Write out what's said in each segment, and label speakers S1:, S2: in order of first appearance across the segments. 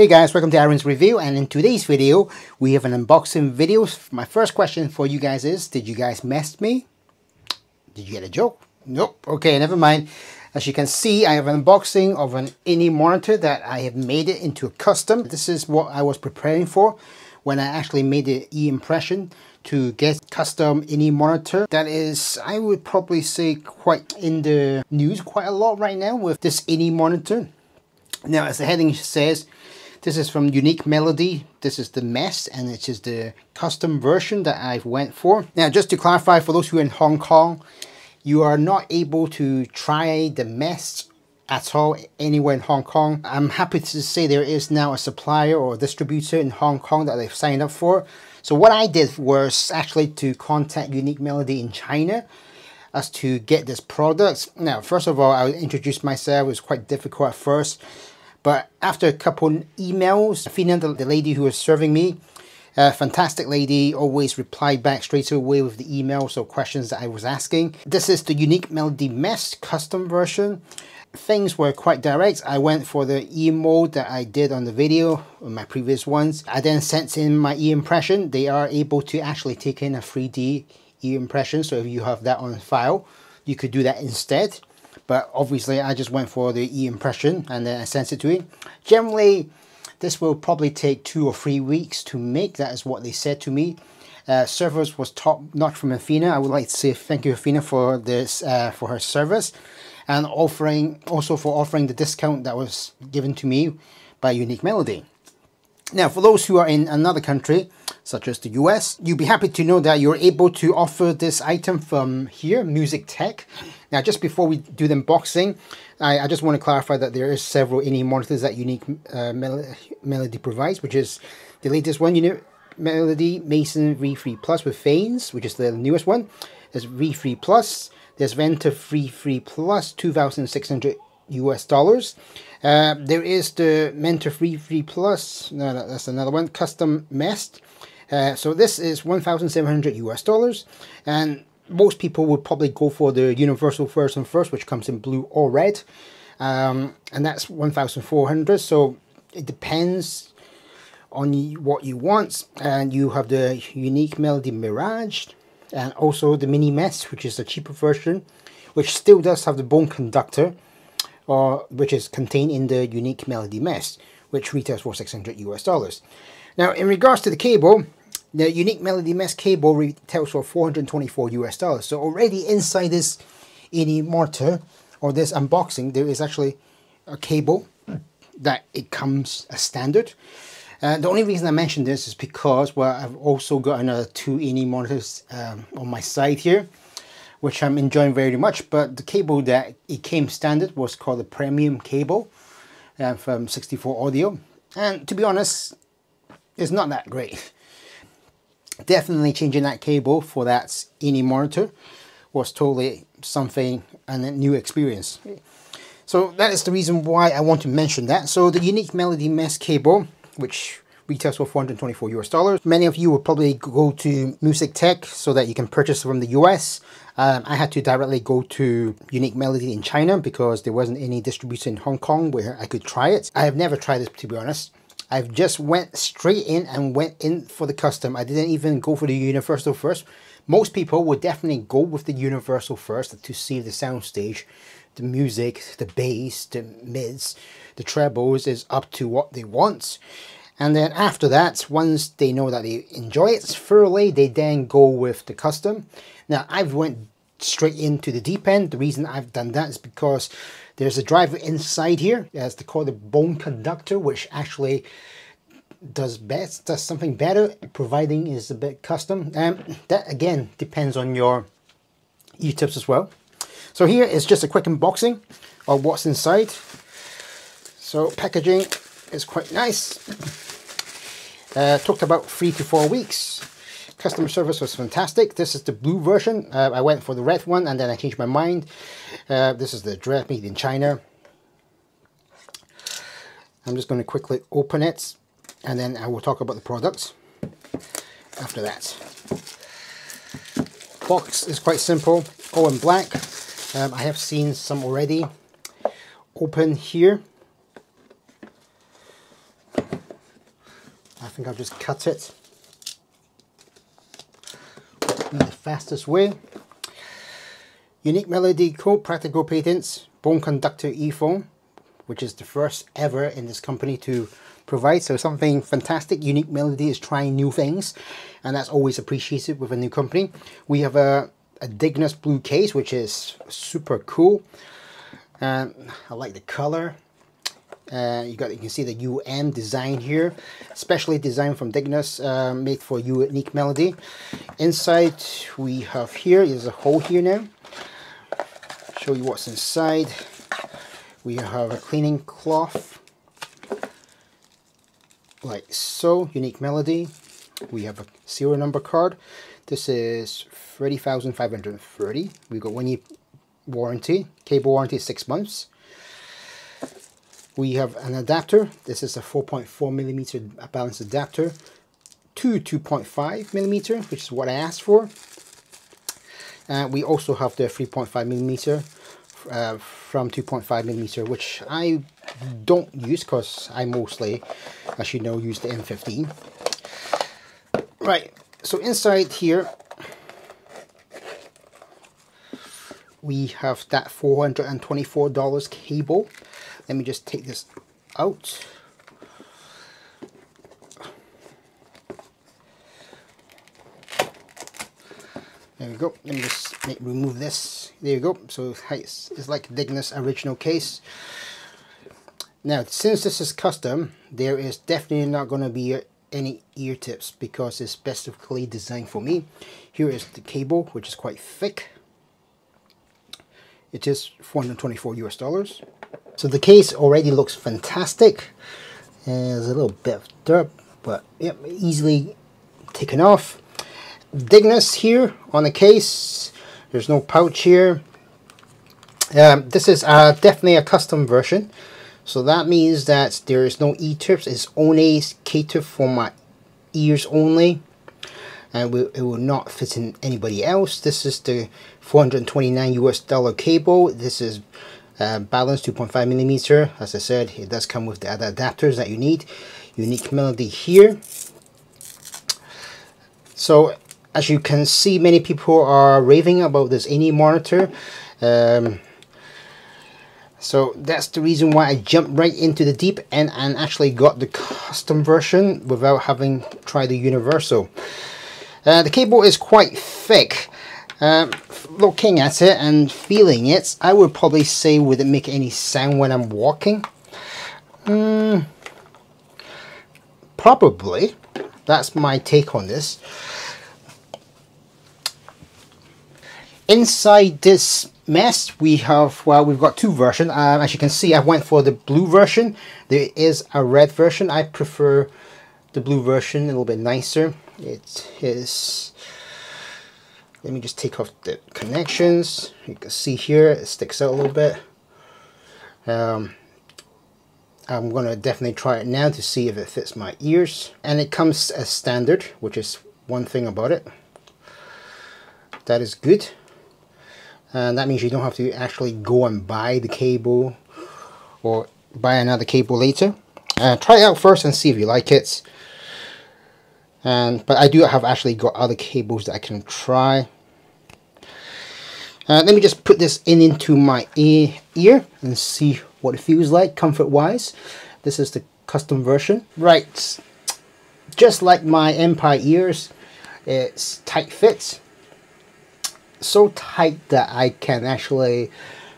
S1: Hey guys, welcome to Arion's Review and in today's video we have an unboxing video. My first question for you guys is, did you guys mess me? Did you get a joke? Nope. Okay, never mind. As you can see, I have an unboxing of an any monitor that I have made it into a custom. This is what I was preparing for when I actually made the e-impression to get custom any monitor that is I would probably say quite in the news quite a lot right now with this any monitor now as the heading says this is from Unique Melody this is the Mest and it is the custom version that I've went for now just to clarify for those who are in Hong Kong you are not able to try the Mest at all anywhere in Hong Kong. I'm happy to say there is now a supplier or distributor in Hong Kong that they've signed up for. So what I did was actually to contact Unique Melody in China as to get this product. Now, first of all, I'll introduce myself. It was quite difficult at first. But after a couple emails, Fina, the, the lady who was serving me, a fantastic lady, always replied back straight away with the emails or questions that I was asking. This is the Unique Melody Mest custom version things were quite direct. I went for the E mode that I did on the video, on my previous ones. I then sent in my E impression. They are able to actually take in a 3D E impression. So if you have that on file, you could do that instead. But obviously I just went for the E impression and then I sent it to it. Generally, this will probably take two or three weeks to make. That is what they said to me. Uh, service was top notch from Athena. I would like to say thank you Athena for this uh, for her service and offering also for offering the discount that was given to me by Unique Melody. Now, for those who are in another country, such as the US, you'll be happy to know that you're able to offer this item from here, MusicTeck. Now, just before we do the unboxing, I, I just want to clarify that there is several any monitors that Unique uh, Mel Melody provides, which is the latest one, know, Melody Mason V3 Plus with Fanes, which is the newest one. There's V3 Plus, there's Ventor V3 Plus, 2,600 US dollars. Uh, there is the Mentor V3 Plus, no, no, that's another one, Custom Mest. Uh, so this is 1,700 US dollars. And most people would probably go for the universal first and first, which comes in blue or red. Um, and that's 1,400. So it depends on what you want. And you have the unique Melody Mirage, and also the Mini Mest, which is a cheaper version, which still does have the bone conductor, or which is contained in the unique Melody Mest, which retails for 600 US dollars. Now, in regards to the cable, the unique Melody Mest cable retails for 424 US dollars. So already inside this any monitor or this unboxing, there is actually a cable that it comes as standard. Uh, the only reason I mention this is because, well, I've also got another two any monitors um, on my side here, which I'm enjoying very much. But the cable that it came standard was called the premium cable uh, from 64 Audio. And to be honest, it's not that great. Definitely changing that cable for that any monitor was totally something and a new experience. So that is the reason why I want to mention that. So the Unique Melody Mest cable which retails for 424 US dollars. Many of you will probably go to MusicTeck so that you can purchase from the US. Um, I had to directly go to Unique Melody in China because there wasn't any distributor in Hong Kong where I could try it. I have never tried this to be honest. I've just went straight in and went in for the custom. I didn't even go for the universal first. Most people would definitely go with the universal first to see the soundstage, the music, the bass, the mids, the trebles is up to what they want. And then after that, once they know that they enjoy it thoroughly, they then go with the custom. Now, I've went straight into the deep end. The reason I've done that is because there's a driver inside here, as they call the bone conductor, which actually does best, does something better, providing is a bit custom. And um, that again depends on your e-tips as well. So here is just a quick unboxing of what's inside. So packaging is quite nice. Uh, took about three to four weeks. Customer service was fantastic. This is the blue version. Uh, I went for the red one and then I changed my mind. Uh, this is the Dread made in China. I'm just going to quickly open it and then I will talk about the products after that. Box is quite simple, all in black. Um, I have seen some already open here I think I'll just cut it. The fastest way. Unique Melody Code Practical Patents Bone Conductor earphone, which is the first ever in this company to provide. So something fantastic. Unique Melody is trying new things, and that's always appreciated with a new company. We have a, a Dignis blue case, which is super cool. And I like the color. Uh, you got you can see the UM design here, specially designed from Dignis, uh, made for unique melody. Inside we have here is a hole here now. Show you what's inside. We have a cleaning cloth, like so. Unique melody. We have a serial number card. This is 30,530. We got one year warranty. Cable warranty six months we have an adapter. This is a 4.4 millimeter balance adapter to 2.5 millimeter, which is what I asked for. And uh, we also have the 3.5 millimeter uh, from 2.5 millimeter, which I don't use because I mostly, as you know, use the M15. Right, so inside here, we have that $424 cable let me just take this out. There we go. Let me just make, remove this. There you go. So it's, it's like Dignis original case. Now, since this is custom, there is definitely not going to be any ear tips because it's specifically designed for me. Here is the cable, which is quite thick. It is 424 US dollars. So the case already looks fantastic. There's a little bit of dirt, but yep, easily taken off. Dignis here on the case. There's no pouch here. Um, this is uh, definitely a custom version. So that means that there is no e-tips. It's only catered for my ears only. And it will not fit in anybody else. This is the 429 US dollar cable. This is uh, balance 2.5 millimeter. As I said it does come with the other adapters that you need. Unique melody here. So as you can see many people are raving about this any monitor. Um, so that's the reason why I jumped right into the deep end and actually got the custom version without having tried the universal. Uh, the cable is quite thick um, looking at it and feeling it, I would probably say would it make any sound when I'm walking? Mm, probably. That's my take on this. Inside this Mest we have, well, we've got two versions. Um, as you can see, I went for the blue version. There is a red version. I prefer the blue version, a little bit nicer. It is let me just take off the connections. You can see here it sticks out a little bit. Um, I'm to definitely try it now to see if it fits my ears. And it comes as standard, which is one thing about it. That is good. And that means you don't have to actually go and buy the cable or buy another cable later. Uh, try it out first and see if you like it and but I do have actually got other cables that I can try. Uh, let me just put this in into my ear, ear and see what it feels like comfort wise this is the custom version. Right. Just like my Empire ears it's tight fits. So tight that I can actually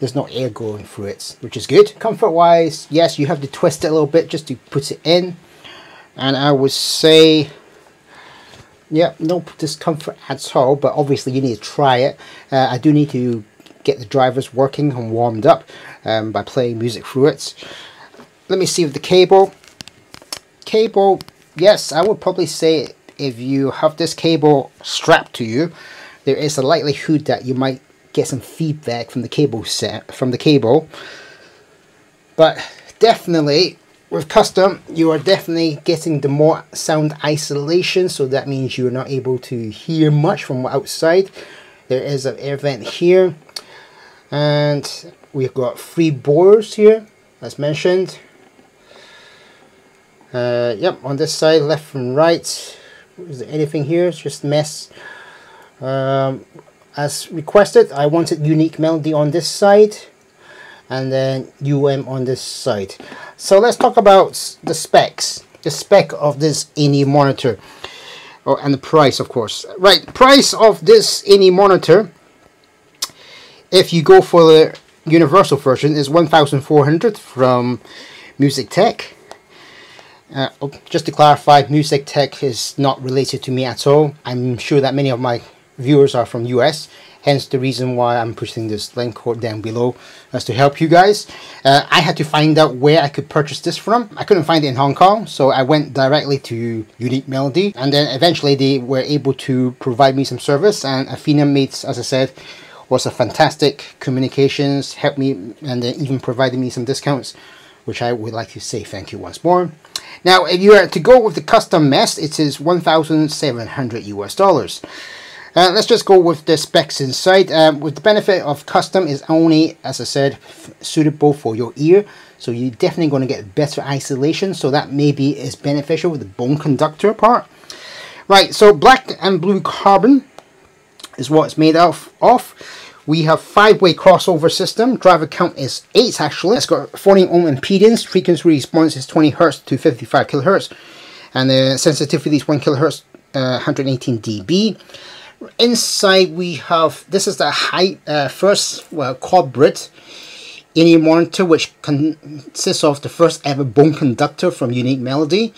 S1: there's no air going through it which is good. Comfort wise yes you have to twist it a little bit just to put it in. And I would say yeah, no discomfort at all, but obviously you need to try it. Uh, I do need to get the drivers working and warmed up um, by playing music through it. Let me see with the cable. Cable, yes, I would probably say if you have this cable strapped to you, there is a likelihood that you might get some feedback from the cable set from the cable. But definitely with custom, you are definitely getting the more sound isolation, so that means you're not able to hear much from outside. There is an air vent here, and we've got three bores here, as mentioned. Uh, yep, on this side, left and right. Is there anything here? It's just Mest. Um, as requested, I wanted unique melody on this side and then UM on this side. So let's talk about the specs. The spec of this ANI monitor. Oh, and the price, of course. Right, price of this ANI monitor, if you go for the universal version, is 1400 from MusicTeck. Uh, oh, just to clarify, MusicTeck is not related to me at all. I'm sure that many of my viewers are from US hence the reason why I'm pushing this link code down below as to help you guys. Uh, I had to find out where I could purchase this from. I couldn't find it in Hong Kong, so I went directly to Unique Melody, and then eventually they were able to provide me some service, and Athena Mates, as I said, was a fantastic communications, helped me, and then even provided me some discounts, which I would like to say thank you once more. Now, if you are to go with the custom Mest, it is 1,700 US dollars. Uh, let's just go with the specs inside. Um, with the benefit of custom is only, as I said, suitable for your ear. So you're definitely going to get better isolation. So that maybe is beneficial with the bone conductor part. Right, so black and blue carbon is what it's made of. of. We have five-way crossover system. Driver count is eight actually. It's got 40 ohm impedance. Frequency response is 20 hertz to 55 kilohertz. And the sensitivity is 1 kilohertz, uh, 118 dB inside we have this is the high uh, first well corporate ANI monitor which consists of the first ever bone conductor from Unique Melody.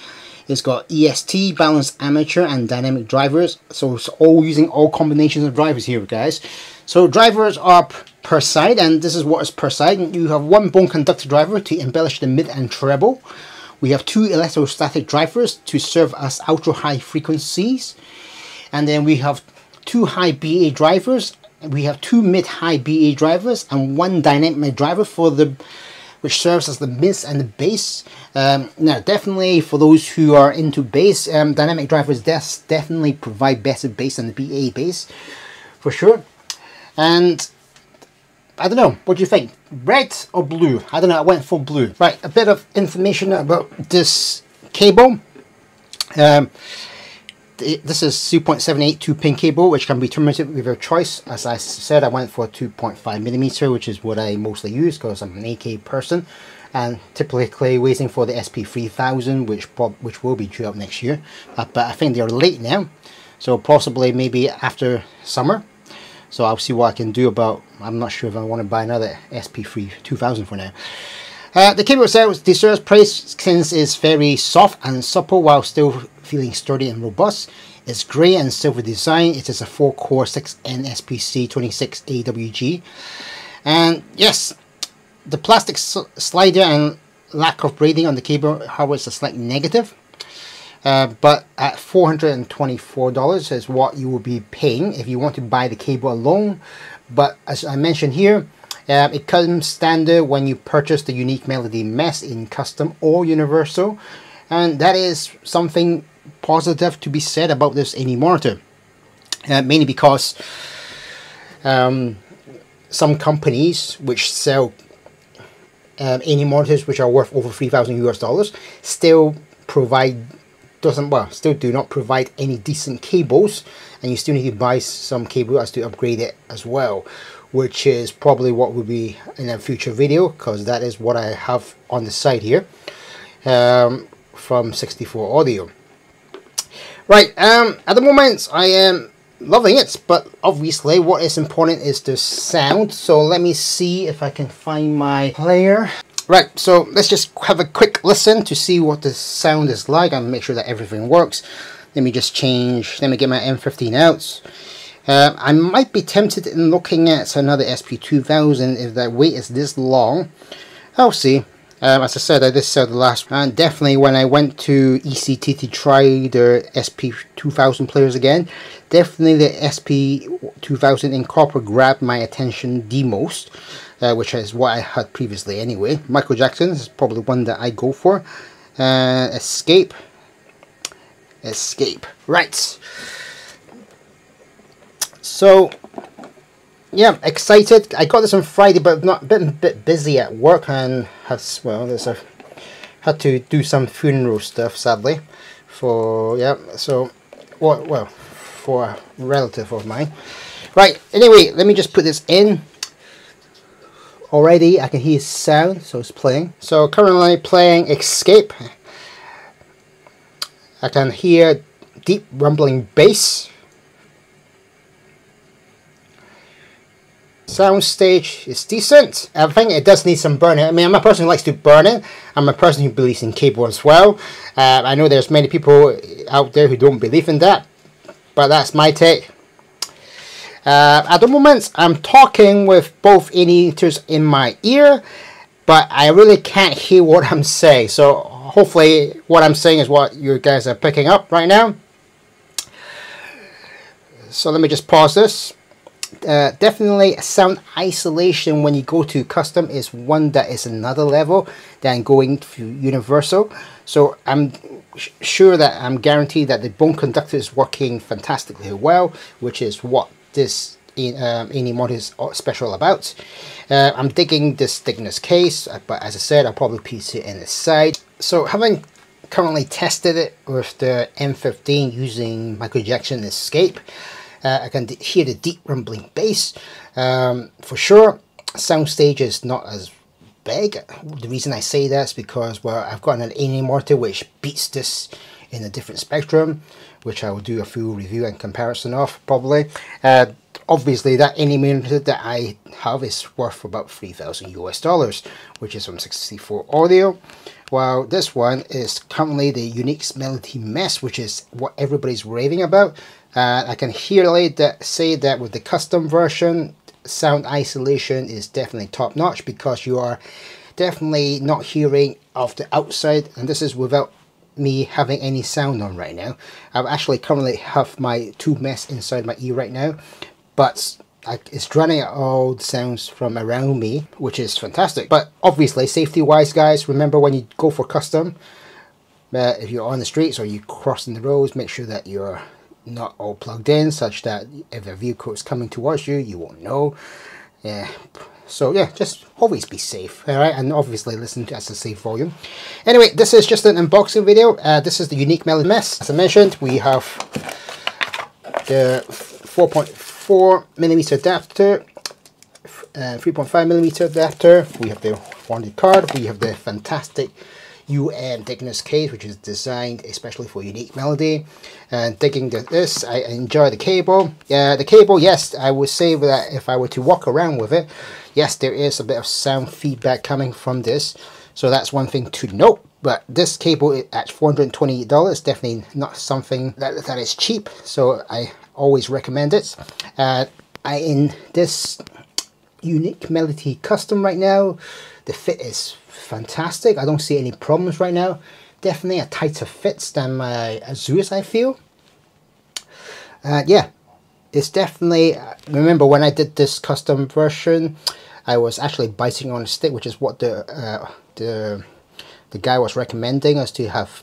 S1: It's got EST, balanced armature and dynamic drivers. So it's all using all combinations of drivers here, guys. So drivers are per side, and this is what is per side. You have one bone conductor driver to embellish the mid and treble. We have two electrostatic drivers to serve as ultra high frequencies. And then we have two high BA drivers. We have two mid-high BA drivers and one dynamic driver for the which serves as the mids and the bass. Um, now, definitely for those who are into bass, um, dynamic drivers des definitely provide better bass than the BA bass, for sure. And I don't know, what do you think? Red or blue? I don't know, I went for blue. Right, a bit of information about this cable. Um, this is 2.78 2 pin cable which can be terminated with your choice. As I said I went for 2.5 millimeter which is what I mostly use because I'm an AK person. And typically waiting for the SP3000 which which will be due up next year. Uh, but I think they're late now. So possibly maybe after summer. So I'll see what I can do about I'm not sure if I want to buy another SP3 2000 for now uh, the cable itself, the surface price since is very soft and supple while still feeling sturdy and robust. It's grey and silver design. It is a 4-core 6N SPC 26 AWG. And yes, the plastic slider and lack of braiding on the cable hardware is a slight negative. Uh, but at $424 is what you will be paying if you want to buy the cable alone. But as I mentioned here, uh, it comes standard when you purchase the Unique Melody Mest in custom or universal. And that is something positive to be said about this any monitor. Uh, mainly because um, some companies which sell um, ANI monitors which are worth over 3,000 US dollars still provide doesn't well still do not provide any decent cables and you still need to buy some cable as to upgrade it as well which is probably what will be in a future video because that is what I have on the side here um, from 64 audio Right, um, at the moment I am loving it, but obviously what is important is the sound. So let me see if I can find my player. Right, so let's just have a quick listen to see what the sound is like and make sure that everything works. Let me just change, let me get my M15 out. Uh, I might be tempted in looking at another SP2000 if that wait is this long. I'll see. Um, as I said, I did sell the last one. and definitely when I went to ECT to try the SP2000 players again, definitely the SP2000 in copper grabbed my attention the most, uh, which is what I had previously anyway. Michael Jackson is probably one that I go for. Uh, escape. Escape. Right. So, yeah, excited. I got this on Friday, but not been a bit busy at work and has well, there's a had to do some funeral stuff sadly for yeah so what well for a relative of mine. Right anyway let me just put this in. Already I can hear sound so it's playing. So currently playing escape. I can hear deep rumbling bass soundstage is decent. I think it does need some burning. I mean, I'm a person who likes to burn it. I'm a person who believes in cable as well. Uh, I know there's many people out there who don't believe in that, but that's my take. Uh, at the moment, I'm talking with both in-ears in my ear, but I really can't hear what I'm saying. So hopefully what I'm saying is what you guys are picking up right now. So let me just pause this uh, definitely sound isolation when you go to custom is one that is another level than going to universal. So I'm sure that I'm guaranteed that the bone conductor is working fantastically well which is what this in um, mod is special about. Uh, I'm digging this Dignis case but as I said I'll probably piece it in the side. So having currently tested it with the M15 using Michael Jackson Escape uh, I can hear the deep rumbling bass. Um, for sure, soundstage is not as big. The reason I say that is because, well, I've got an A mortar which beats this in a different spectrum, which I will do a full review and comparison of, probably. Uh, obviously, that any monitor that I have is worth about 3,000 US dollars, which is from 64 Audio. While this one is currently the Unique Melody Mest, which is what everybody's raving about. Uh, I can hear that say that with the custom version, sound isolation is definitely top notch because you are definitely not hearing off the outside and this is without me having any sound on right now. I actually currently have my tube mess inside my ear right now but it's drowning out all the sounds from around me which is fantastic. But obviously safety wise guys remember when you go for custom uh, if you're on the streets or you're crossing the roads make sure that you're not all plugged in such that if a vehicle is coming towards you you won't know. Yeah. So yeah just always be safe all right? And obviously listen to as a safe volume. Anyway this is just an unboxing video. Uh, this is the unique melody Mest. as i mentioned we have the 4.4 millimeter adapter uh, 3.5 millimeter adapter. We have the warranty card. We have the fantastic UM Dignis case which is designed especially for unique melody. And that this I enjoy the cable. Yeah the cable yes I would say that if I were to walk around with it yes there is a bit of sound feedback coming from this. So that's one thing to note. But this cable at $428 is definitely not something that, that is cheap. So I always recommend it uh, I in this unique melody custom right now the fit is fantastic. I don't see any problems right now. Definitely a tighter fit than my Azuis, I feel. Uh, yeah, it's definitely, remember when I did this custom version, I was actually biting on a stick, which is what the, uh, the, the guy was recommending us to have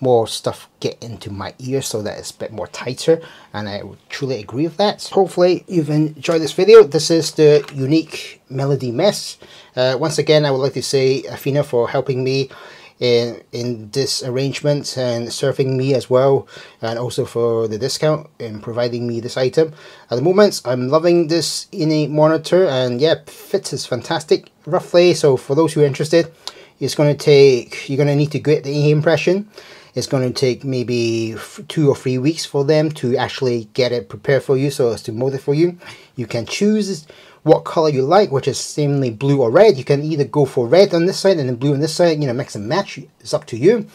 S1: more stuff get into my ear so that it's a bit more tighter and I truly agree with that. Hopefully you've enjoyed this video. This is the unique melody Mest. Uh, once again I would like to say Athena for helping me in in this arrangement and serving me as well and also for the discount and providing me this item at the moment i'm loving this in monitor and yeah fits is fantastic roughly so for those who are interested it's going to take you're going to need to get the impression it's going to take maybe two or three weeks for them to actually get it prepared for you so as to mold it for you. You can choose what color you like, which is seemingly blue or red. You can either go for red on this side and then blue on this side, you know, mix and match. It's up to you.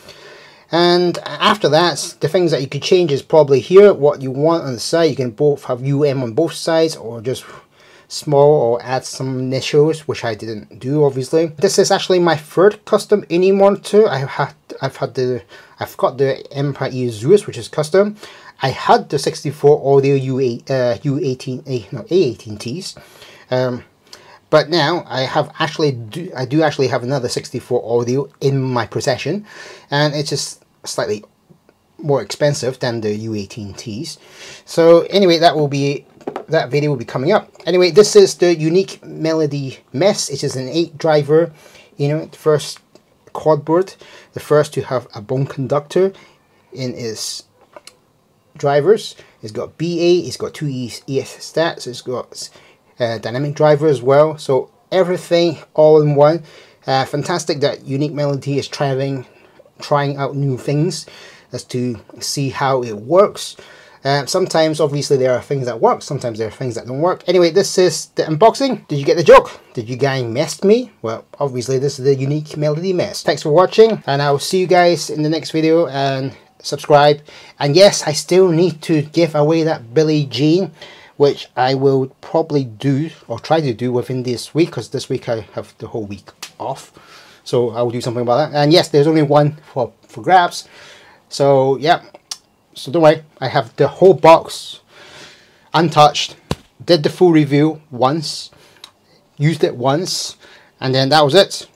S1: And after that, the things that you could change is probably here, what you want on the side. You can both have UM on both sides or just small or add some initials, which I didn't do obviously. This is actually my third custom any monitor. I've had I've had the I've got the Empire E Zeus, which is custom. I had the 64 Audio U8 uh, U18 A no A18Ts. Um, but now I have actually do, I do actually have another 64 audio in my possession and it's just slightly more expensive than the U18Ts. So anyway, that will be that video will be coming up. Anyway, this is the unique melody Mest. It is an 8 driver, you know, first quad the first to have a bone conductor in its drivers. It's got BA, it's got two ES, ES stats, it's got uh, dynamic driver as well. So everything all in one. Uh, fantastic that Unique Melody is trying trying out new things as to see how it works. Uh, sometimes, obviously, there are things that work. Sometimes there are things that don't work. Anyway, this is the unboxing. Did you get the joke? Did you guys mess me? Well, obviously, this is the unique melody Mest. Thanks for watching, and I'll see you guys in the next video. And subscribe. And yes, I still need to give away that Billie Jean, which I will probably do or try to do within this week, because this week I have the whole week off. So I will do something about that. And yes, there's only one for, for grabs. So yeah, so don't worry, I have the whole box untouched. Did the full review once, used it once, and then that was it.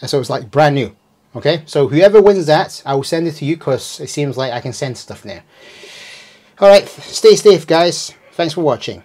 S1: And so it's like brand new. Okay, so whoever wins that, I will send it to you because it seems like I can send stuff there. Alright, stay safe guys. Thanks for watching.